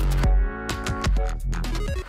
Música